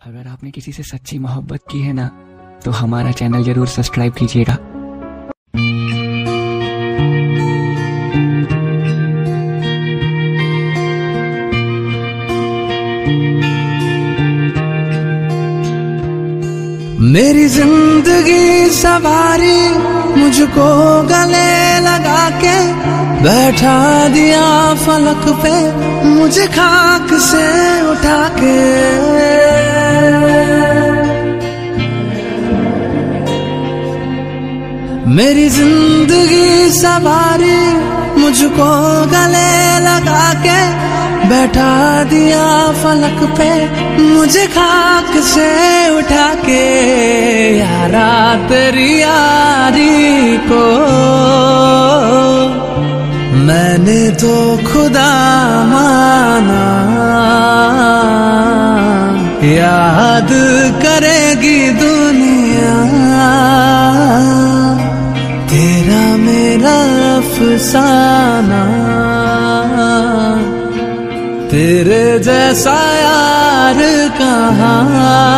अगर आपने किसी से सच्ची मोहब्बत की है ना तो हमारा चैनल ज़रूर सब्सक्राइब कीजिएगा। मेरी ज़िंदगी सवारी मुझको गले लगा के बैठा दिया फलक पे, मुझे खाक से उठा के मेरी ज़िंदगी सवारी मुझको गले लगा के बैठा दिया फलक पे, मुझे खाक से उठा के, यारा तेरी यारी को। मैंने तो खुदा माना, याद करेगी दुनिया। मेरा अफसाना। तेरे जैसा यार कहाँ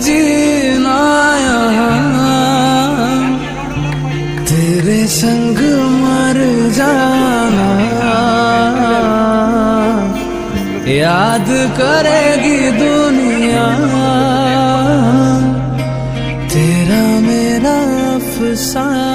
जीना यहाँ तेरे संग मर जाना। याद करेगी दुनिया। तेरा मेरा अफसाना।